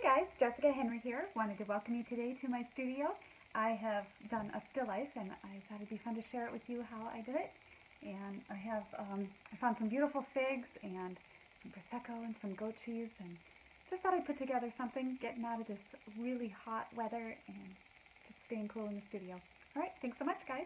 Hey guys, Jessica Henry here. Wanted to welcome you today to my studio. I have done a still life and I thought it'd be fun to share it with you how I did it. And I have, um, I found some beautiful figs and some Prosecco and some goat cheese and just thought I'd put together something getting out of this really hot weather and just staying cool in the studio. Alright, thanks so much guys.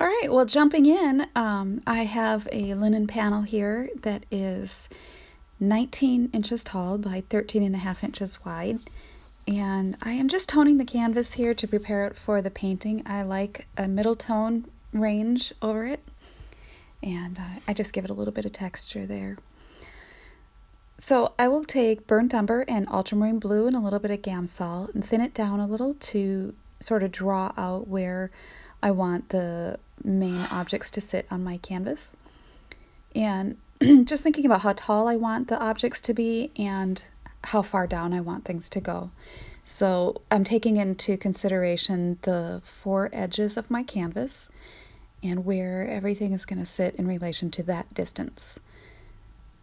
All right, well, jumping in, um, I have a linen panel here that is 19 inches tall by 13 and a half inches wide. And I am just toning the canvas here to prepare it for the painting. I like a middle tone range over it. And uh, I just give it a little bit of texture there. So I will take burnt umber and ultramarine blue and a little bit of Gamsol and thin it down a little to sort of draw out where I want the main objects to sit on my canvas. And just thinking about how tall I want the objects to be and how far down I want things to go. So I'm taking into consideration the four edges of my canvas and where everything is going to sit in relation to that distance.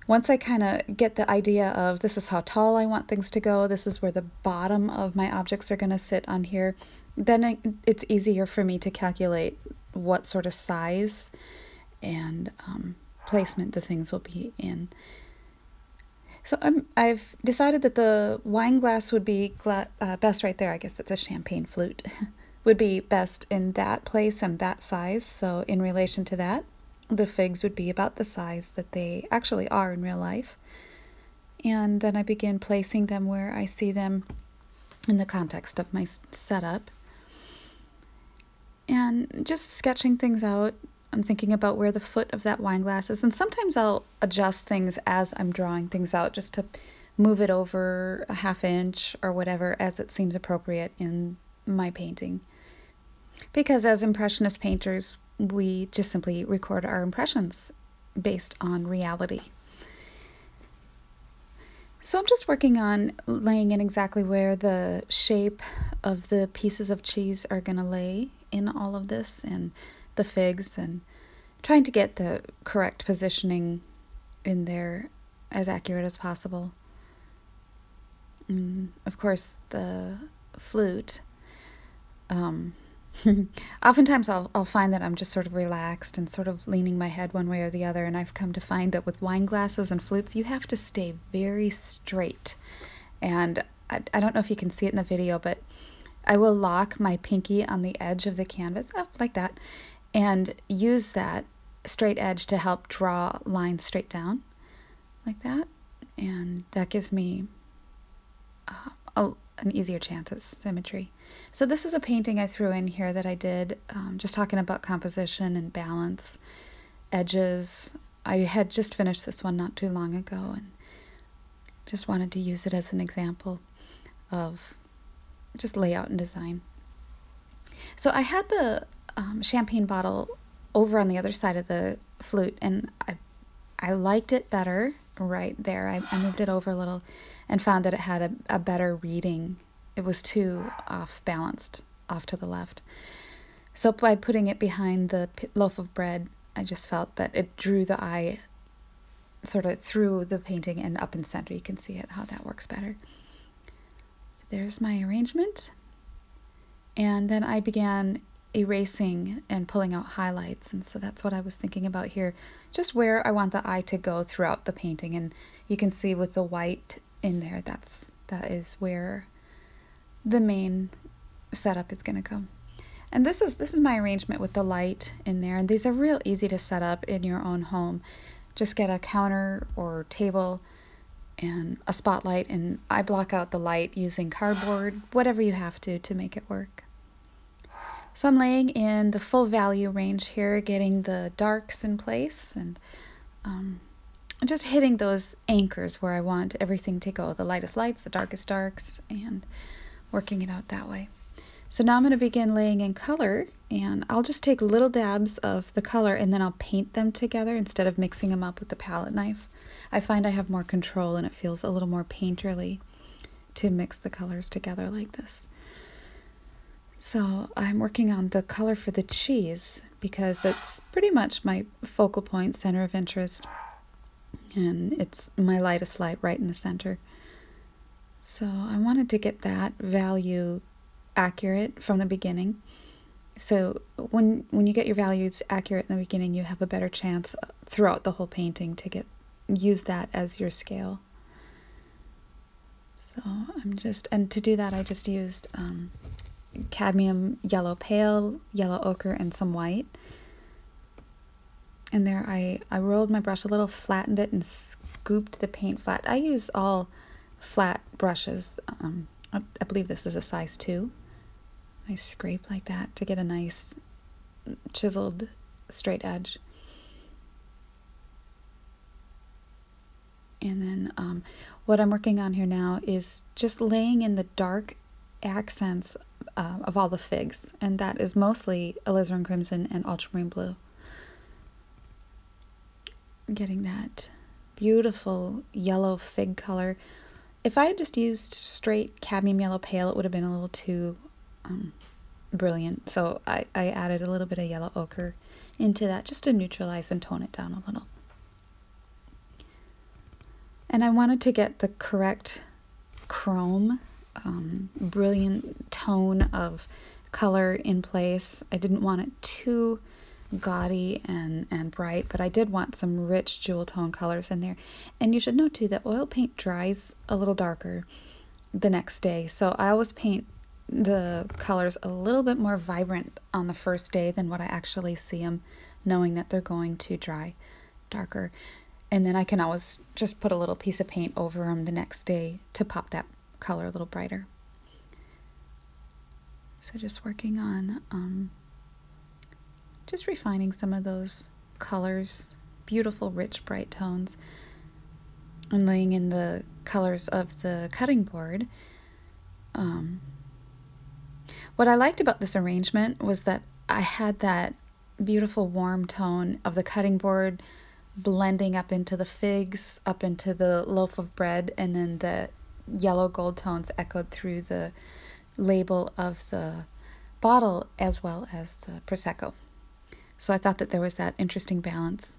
Once I kind of get the idea of this is how tall I want things to go, this is where the bottom of my objects are going to sit on here, then it's easier for me to calculate what sort of size and um, placement the things will be in. So I'm, I've decided that the wine glass would be gla uh, best right there. I guess it's a champagne flute. would be best in that place and that size. So in relation to that, the figs would be about the size that they actually are in real life. And then I begin placing them where I see them in the context of my setup and just sketching things out. I'm thinking about where the foot of that wine glass is, and sometimes I'll adjust things as I'm drawing things out just to move it over a half inch or whatever as it seems appropriate in my painting. Because as Impressionist painters, we just simply record our impressions based on reality. So I'm just working on laying in exactly where the shape of the pieces of cheese are going to lay in all of this and the figs and trying to get the correct positioning in there as accurate as possible. And of course, the flute. Um, oftentimes I'll, I'll find that I'm just sort of relaxed and sort of leaning my head one way or the other. And I've come to find that with wine glasses and flutes, you have to stay very straight. And I, I don't know if you can see it in the video, but I will lock my pinky on the edge of the canvas, oh, like that, and use that straight edge to help draw lines straight down, like that. And that gives me uh, a, an easier chance at symmetry. So this is a painting I threw in here that I did, um, just talking about composition and balance, edges. I had just finished this one not too long ago and just wanted to use it as an example of just layout and design. So I had the um, champagne bottle over on the other side of the flute and I, I liked it better right there. I, I moved it over a little and found that it had a, a better reading. It was too off balanced, off to the left. So by putting it behind the loaf of bread, I just felt that it drew the eye sort of through the painting and up in center. You can see it, how that works better there's my arrangement. And then I began erasing and pulling out highlights. And so that's what I was thinking about here, just where I want the eye to go throughout the painting. And you can see with the white in there, that's that is where the main setup is going to go. And this is this is my arrangement with the light in there. And these are real easy to set up in your own home. Just get a counter or table and a spotlight and I block out the light using cardboard, whatever you have to to make it work. So I'm laying in the full value range here, getting the darks in place and um, just hitting those anchors where I want everything to go. The lightest lights, the darkest darks, and working it out that way. So now I'm going to begin laying in color and I'll just take little dabs of the color and then I'll paint them together instead of mixing them up with the palette knife. I find I have more control and it feels a little more painterly to mix the colors together like this. So I'm working on the color for the cheese because it's pretty much my focal point, center of interest, and it's my lightest light right in the center. So I wanted to get that value accurate from the beginning. So when when you get your values accurate in the beginning, you have a better chance throughout the whole painting to get use that as your scale. So I'm just and to do that, I just used um, cadmium yellow pale, yellow ochre, and some white. And there I, I rolled my brush a little, flattened it, and scooped the paint flat. I use all flat brushes. Um, I, I believe this is a size 2. I scrape like that to get a nice chiseled straight edge. And then um, what I'm working on here now is just laying in the dark accents uh, of all the figs, and that is mostly alizarin crimson and ultramarine blue. Getting that beautiful yellow fig color. If I had just used straight cadmium yellow pale, it would have been a little too um, brilliant. So I, I added a little bit of yellow ochre into that just to neutralize and tone it down a little. And I wanted to get the correct chrome um, brilliant tone of color in place. I didn't want it too gaudy and, and bright, but I did want some rich jewel tone colors in there. And you should know too that oil paint dries a little darker the next day. So I always paint the colors a little bit more vibrant on the first day than what I actually see them, knowing that they're going to dry darker. And then I can always just put a little piece of paint over them the next day to pop that color a little brighter. So just working on um, just refining some of those colors, beautiful, rich, bright tones, and laying in the colors of the cutting board. Um, what I liked about this arrangement was that I had that beautiful warm tone of the cutting board blending up into the figs, up into the loaf of bread, and then the yellow gold tones echoed through the label of the bottle as well as the Prosecco. So I thought that there was that interesting balance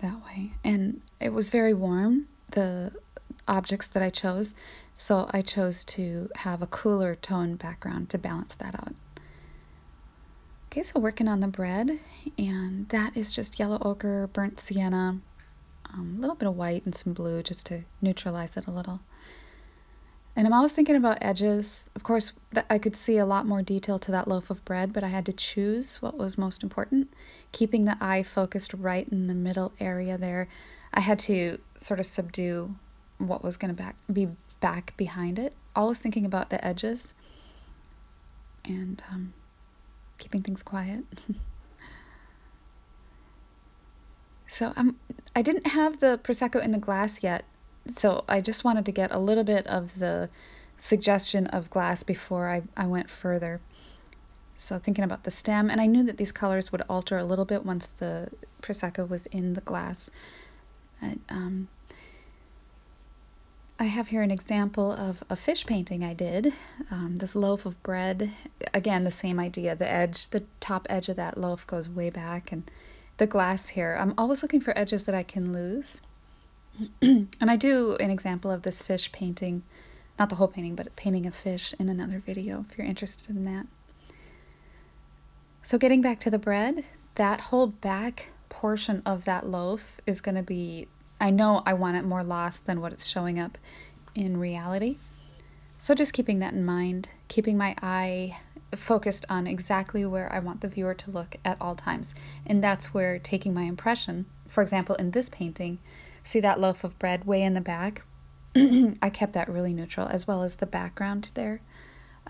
that way. And it was very warm, the objects that I chose, so I chose to have a cooler tone background to balance that out. Okay, so working on the bread, and that is just yellow ochre, burnt sienna, um, a little bit of white and some blue just to neutralize it a little. And I'm always thinking about edges. Of course, I could see a lot more detail to that loaf of bread, but I had to choose what was most important. Keeping the eye focused right in the middle area there, I had to sort of subdue what was going to back, be back behind it. Always thinking about the edges and um, keeping things quiet. So I'm, I didn't have the Prosecco in the glass yet, so I just wanted to get a little bit of the suggestion of glass before I, I went further. So thinking about the stem, and I knew that these colors would alter a little bit once the Prosecco was in the glass. I, um, I have here an example of a fish painting I did. Um, this loaf of bread, again, the same idea. The edge, the top edge of that loaf goes way back, and the glass here. I'm always looking for edges that I can lose. and I do an example of this fish painting, not the whole painting, but painting a fish in another video if you're interested in that. So getting back to the bread, that whole back portion of that loaf is going to be, I know I want it more lost than what it's showing up in reality. So just keeping that in mind, keeping my eye focused on exactly where I want the viewer to look at all times. And that's where taking my impression, for example, in this painting, See that loaf of bread way in the back? I kept that really neutral as well as the background there.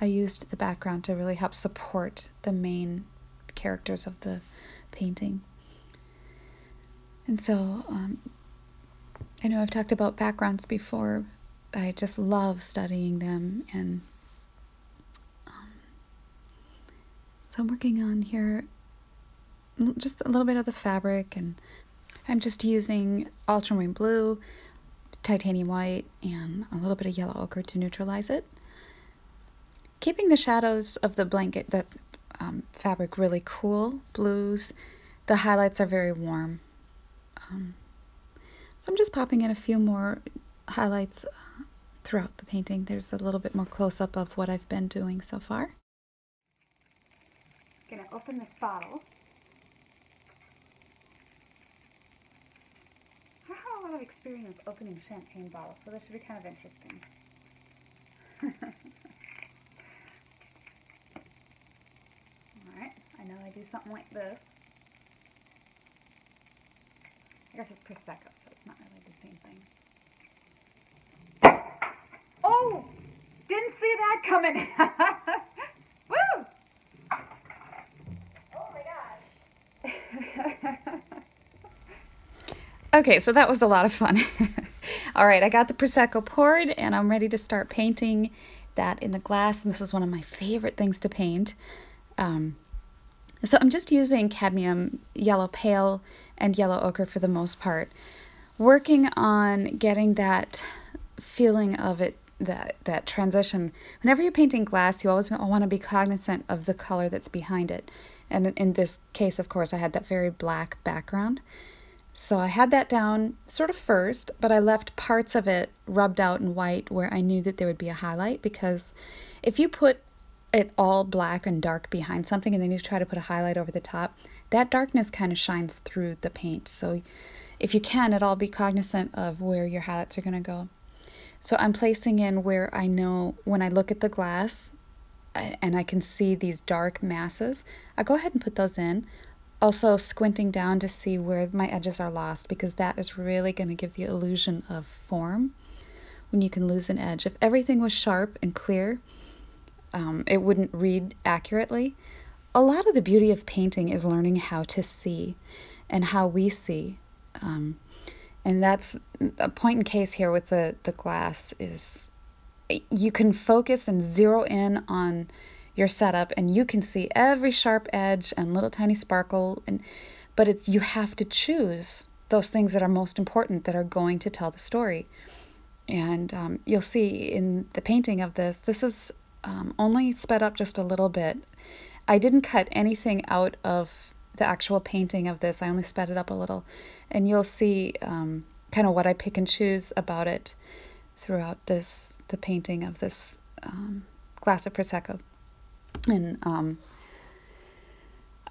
I used the background to really help support the main characters of the painting. And so um, I know I've talked about backgrounds before. I just love studying them and um, so I'm working on here just a little bit of the fabric and I'm just using ultramarine blue, titanium white, and a little bit of yellow ochre to neutralize it. Keeping the shadows of the blanket, the um, fabric really cool, blues. The highlights are very warm. Um, so I'm just popping in a few more highlights throughout the painting. There's a little bit more close-up of what I've been doing so far. I'm going to open this bottle. I have a lot of experience opening champagne bottles, so this should be kind of interesting. Alright, I know I do something like this. I guess it's Prosecco, not really the same thing. Oh! Didn't see that coming. Woo! Oh my gosh. okay, so that was a lot of fun. All right, I got the Prosecco poured and I'm ready to start painting that in the glass. And this is one of my favorite things to paint. Um, so I'm just using cadmium yellow pale and yellow ochre for the most part, working on getting that feeling of it, that, that transition. Whenever you're painting glass, you always want to be cognizant of the color that's behind it. And in this case, of course, I had that very black background. So I had that down sort of first, but I left parts of it rubbed out in white where I knew that there would be a highlight because if you put it all black and dark behind something and then you try to put a highlight over the top, that darkness kind of shines through the paint. So if you can at all be cognizant of where your highlights are going to go. So I'm placing in where I know when I look at the glass and I can see these dark masses, I go ahead and put those in. Also squinting down to see where my edges are lost because that is really going to give the illusion of form when you can lose an edge. If everything was sharp and clear, um, it wouldn't read accurately. A lot of the beauty of painting is learning how to see and how we see. Um, and that's a point in case here with the, the glass is you can focus and zero in on your setup and you can see every sharp edge and little tiny sparkle and but it's you have to choose those things that are most important that are going to tell the story and um, you'll see in the painting of this this is um, only sped up just a little bit. I didn't cut anything out of the actual painting of this. I only sped it up a little. And you'll see um, kind of what I pick and choose about it throughout this, the painting of this um, glass of Prosecco. And um,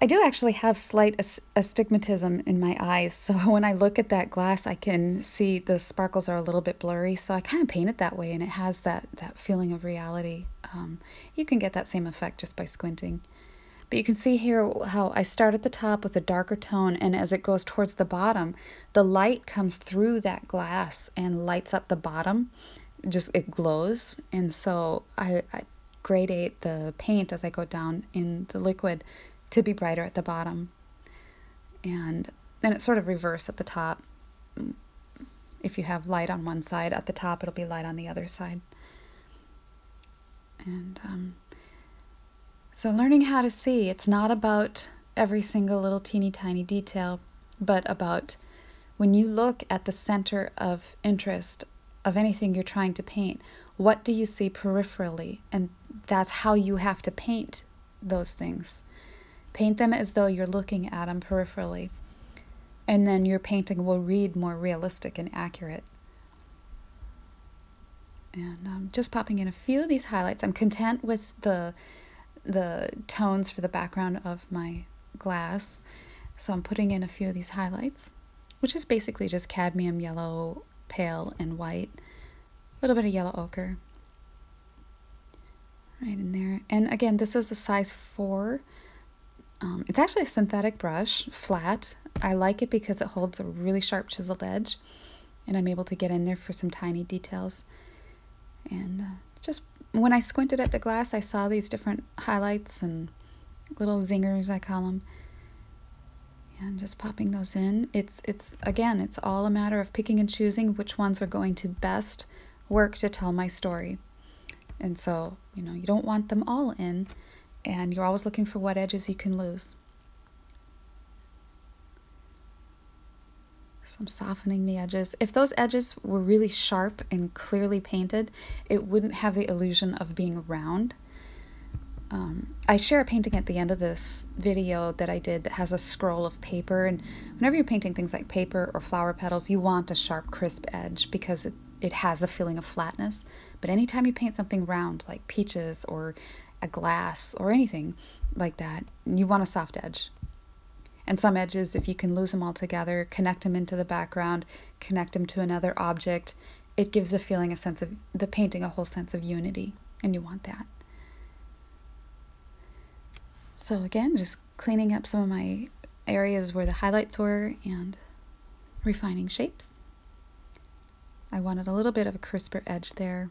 I do actually have slight astigmatism in my eyes, so when I look at that glass, I can see the sparkles are a little bit blurry, so I kind of paint it that way, and it has that, that feeling of reality. Um, you can get that same effect just by squinting. But you can see here how I start at the top with a darker tone, and as it goes towards the bottom, the light comes through that glass and lights up the bottom. Just it glows, and so I, I gradate the paint as I go down in the liquid to be brighter at the bottom. And then it's sort of reverse at the top. If you have light on one side, at the top it'll be light on the other side. And um, so learning how to see, it's not about every single little teeny tiny detail, but about when you look at the center of interest of anything you're trying to paint, what do you see peripherally? And that's how you have to paint those things. Paint them as though you're looking at them peripherally, and then your painting will read more realistic and accurate. And um, just popping in a few of these highlights. I'm content with the the tones for the background of my glass. So I'm putting in a few of these highlights, which is basically just cadmium yellow, pale, and white. A little bit of yellow ochre. Right in there. And again, this is a size 4 um, it's actually a synthetic brush, flat. I like it because it holds a really sharp chiseled edge. and I'm able to get in there for some tiny details. And uh, just when I squinted at the glass, I saw these different highlights and little zingers, I call them. And just popping those in. It's, it's again, it's all a matter of picking and choosing which ones are going to best work to tell my story. And so, you know, you don't want them all in, and you're always looking for what edges you can lose. I'm softening the edges. If those edges were really sharp and clearly painted, it wouldn't have the illusion of being round. Um, I share a painting at the end of this video that I did that has a scroll of paper and whenever you're painting things like paper or flower petals you want a sharp crisp edge because it, it has a feeling of flatness but anytime you paint something round like peaches or a glass or anything like that you want a soft edge and some edges if you can lose them all together connect them into the background connect them to another object it gives the feeling a sense of the painting a whole sense of unity and you want that so again, just cleaning up some of my areas where the highlights were and refining shapes. I wanted a little bit of a crisper edge there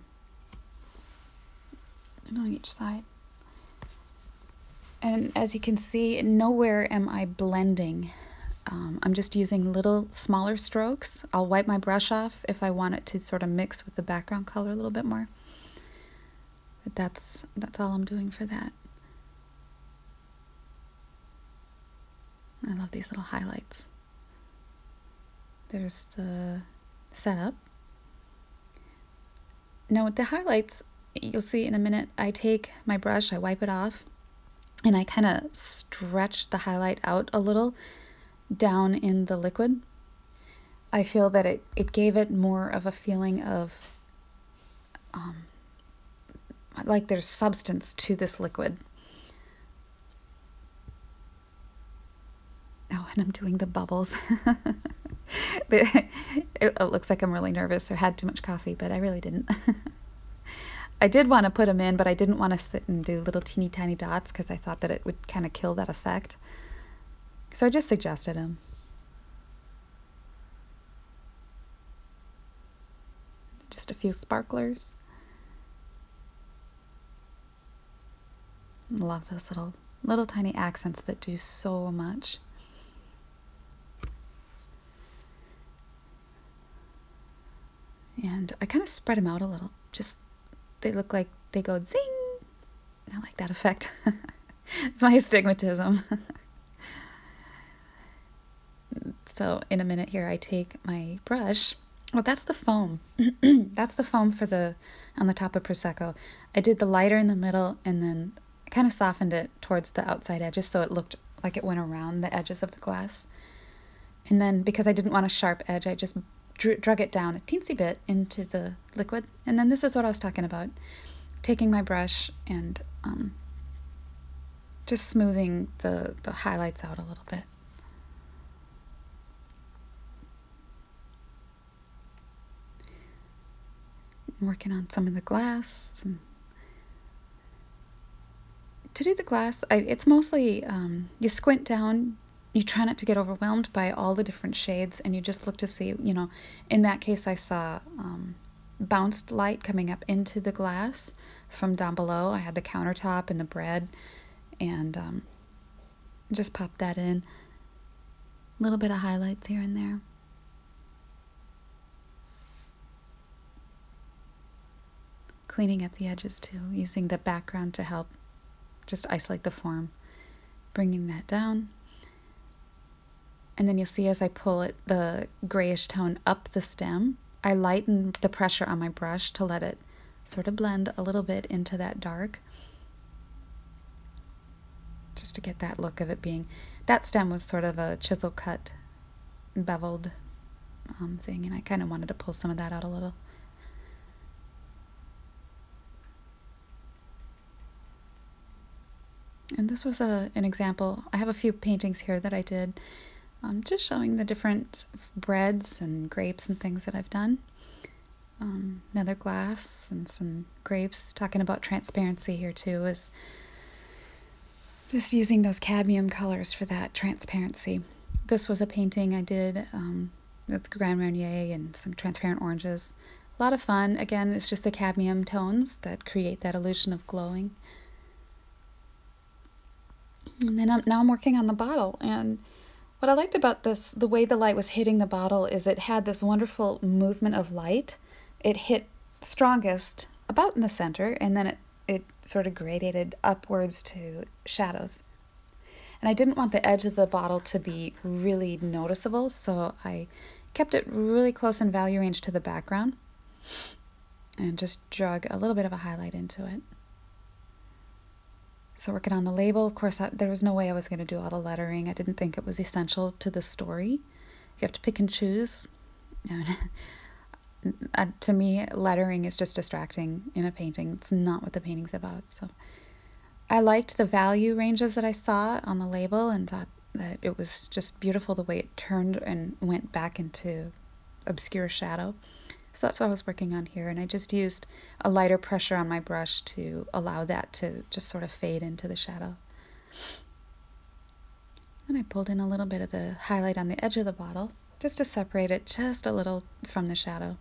and on each side. And as you can see, nowhere am I blending. Um, I'm just using little smaller strokes. I'll wipe my brush off if I want it to sort of mix with the background color a little bit more. But that's, that's all I'm doing for that. I love these little highlights. There's the setup. Now with the highlights, you'll see in a minute, I take my brush, I wipe it off, and I kind of stretch the highlight out a little down in the liquid. I feel that it, it gave it more of a feeling of um, like there's substance to this liquid. Oh, and I'm doing the bubbles. it looks like I'm really nervous or had too much coffee, but I really didn't. I did want to put them in, but I didn't want to sit and do little teeny tiny dots because I thought that it would kind of kill that effect. So I just suggested them. Just a few sparklers. Love those little little tiny accents that do so much. and I kind of spread them out a little. Just they look like they go zing. I like that effect. it's my astigmatism. so in a minute here, I take my brush. Well, that's the foam. that's the foam for the on the top of prosecco. I did the lighter in the middle and then kind of softened it towards the outside edges so it looked like it went around the edges of the glass. And then because I didn't want a sharp edge, I just drug it down a teensy bit into the liquid. And then this is what I was talking about. Taking my brush and um, just smoothing the, the highlights out a little bit. I'm working on some of the glass. to do the glass, I, it's mostly um, you squint down you try not to get overwhelmed by all the different shades and you just look to see, you know, in that case I saw um, bounced light coming up into the glass from down below. I had the countertop and the bread and um, just popped that in. A little bit of highlights here and there. Cleaning up the edges too, using the background to help just isolate the form. Bringing that down. And then you'll see as I pull it, the grayish tone up the stem, I lighten the pressure on my brush to let it sort of blend a little bit into that dark. Just to get that look of it being, that stem was sort of a chisel cut, beveled um, thing, and I kind of wanted to pull some of that out a little. And this was a, an example. I have a few paintings here that I did um, just showing the different breads and grapes and things that I've done. Um, another glass and some grapes. Talking about transparency here too is just using those cadmium colors for that transparency. This was a painting I did um, with Grand Marnier and some transparent oranges. A lot of fun. Again, it's just the cadmium tones that create that illusion of glowing. And then I'm, now I'm working on the bottle. And what I liked about this, the way the light was hitting the bottle, is it had this wonderful movement of light. It hit strongest about in the center, and then it, it sort of gradated upwards to shadows. And I didn't want the edge of the bottle to be really noticeable, so I kept it really close in value range to the background and just drug a little bit of a highlight into it. So working on the label, of course, there was no way I was going to do all the lettering. I didn't think it was essential to the story. You have to pick and choose. uh, to me, lettering is just distracting in a painting. It's not what the painting's about. So I liked the value ranges that I saw on the label and thought that it was just beautiful the way it turned and went back into obscure shadow. So that's what I was working on here. And I just used a lighter pressure on my brush to allow that to just sort of fade into the shadow. And I pulled in a little bit of the highlight on the edge of the bottle just to separate it just a little from the shadow.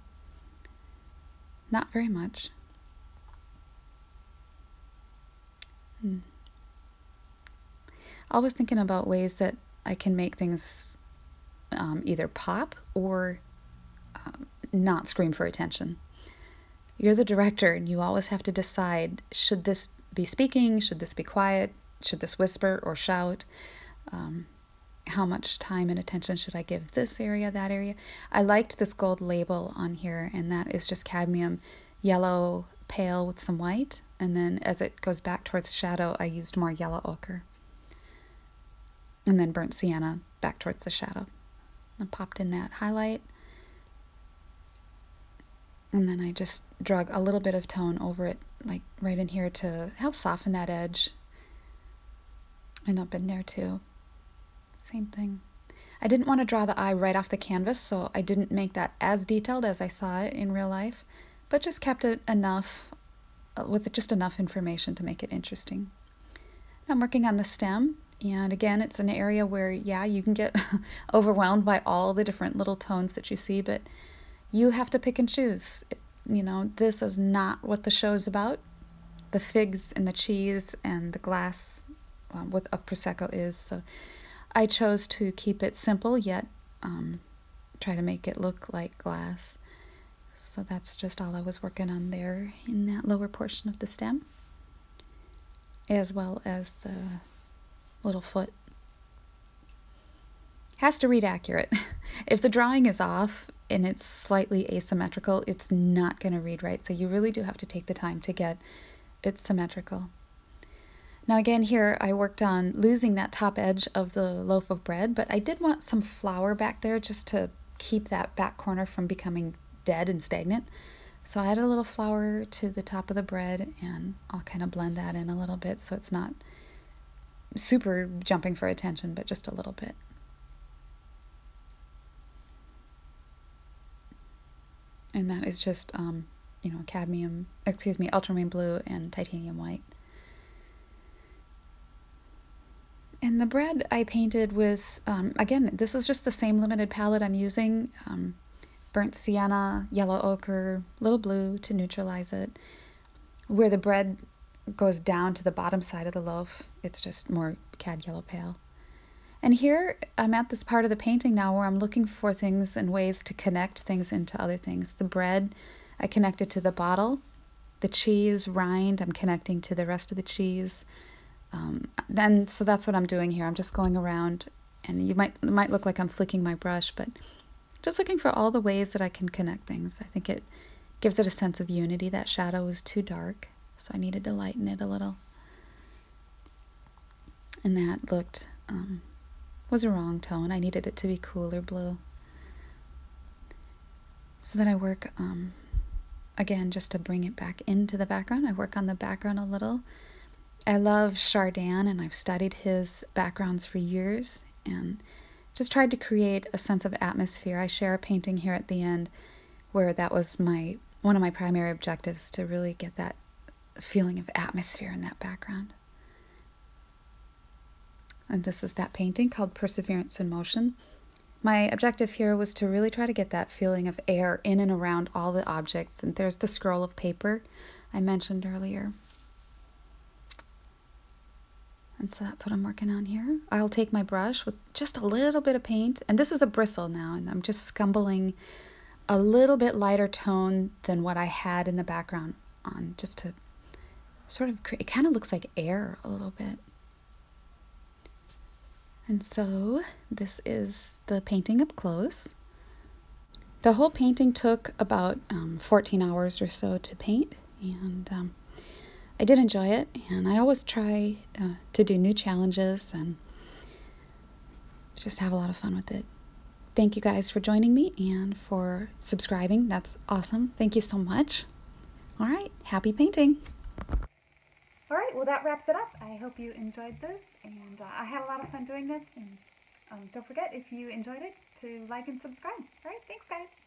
Not very much. Hmm. Always thinking about ways that I can make things um, either pop or um, not scream for attention. You're the director, and you always have to decide should this be speaking, should this be quiet, should this whisper or shout? Um, how much time and attention should I give this area, that area? I liked this gold label on here, and that is just cadmium yellow pale with some white. And then as it goes back towards shadow, I used more yellow ochre. And then burnt sienna back towards the shadow. I popped in that highlight and then I just drug a little bit of tone over it, like right in here to help soften that edge. And up in there too. Same thing. I didn't want to draw the eye right off the canvas, so I didn't make that as detailed as I saw it in real life, but just kept it enough, uh, with just enough information to make it interesting. I'm working on the stem, and again, it's an area where, yeah, you can get overwhelmed by all the different little tones that you see, but you have to pick and choose. You know, this is not what the show is about. The figs and the cheese and the glass um, with of prosecco is. So, I chose to keep it simple yet um, try to make it look like glass. So that's just all I was working on there in that lower portion of the stem, as well as the little foot. Has to read accurate. if the drawing is off, and it's slightly asymmetrical, it's not going to read right. So you really do have to take the time to get it symmetrical. Now again here I worked on losing that top edge of the loaf of bread, but I did want some flour back there just to keep that back corner from becoming dead and stagnant. So I added a little flour to the top of the bread and I'll kind of blend that in a little bit so it's not super jumping for attention, but just a little bit. And that is just um, you know cadmium excuse me ultramarine blue and titanium white. And the bread I painted with um, again this is just the same limited palette I'm using um, burnt sienna yellow ochre little blue to neutralize it. Where the bread goes down to the bottom side of the loaf it's just more cad yellow pale and here I'm at this part of the painting now where I'm looking for things and ways to connect things into other things. The bread, I connected to the bottle. The cheese rind, I'm connecting to the rest of the cheese. Um, then, so that's what I'm doing here. I'm just going around, and you might might look like I'm flicking my brush, but just looking for all the ways that I can connect things. I think it gives it a sense of unity. That shadow was too dark, so I needed to lighten it a little. And that looked um, was a wrong tone. I needed it to be cooler blue. So then I work, um, again, just to bring it back into the background, I work on the background a little. I love Chardin and I've studied his backgrounds for years and just tried to create a sense of atmosphere. I share a painting here at the end where that was my one of my primary objectives to really get that feeling of atmosphere in that background. And this is that painting called Perseverance in Motion. My objective here was to really try to get that feeling of air in and around all the objects. And there's the scroll of paper I mentioned earlier. And so that's what I'm working on here. I'll take my brush with just a little bit of paint, and this is a bristle now, and I'm just scumbling a little bit lighter tone than what I had in the background on, just to sort of create, it kind of looks like air a little bit. And so this is the painting up close. The whole painting took about um, 14 hours or so to paint, and um, I did enjoy it, and I always try uh, to do new challenges and just have a lot of fun with it. Thank you guys for joining me and for subscribing. That's awesome. Thank you so much. All right, happy painting. All right, well, that wraps it up. I hope you enjoyed this, and uh, I had a lot of fun doing this. And um, don't forget, if you enjoyed it, to like and subscribe. All right, thanks, guys.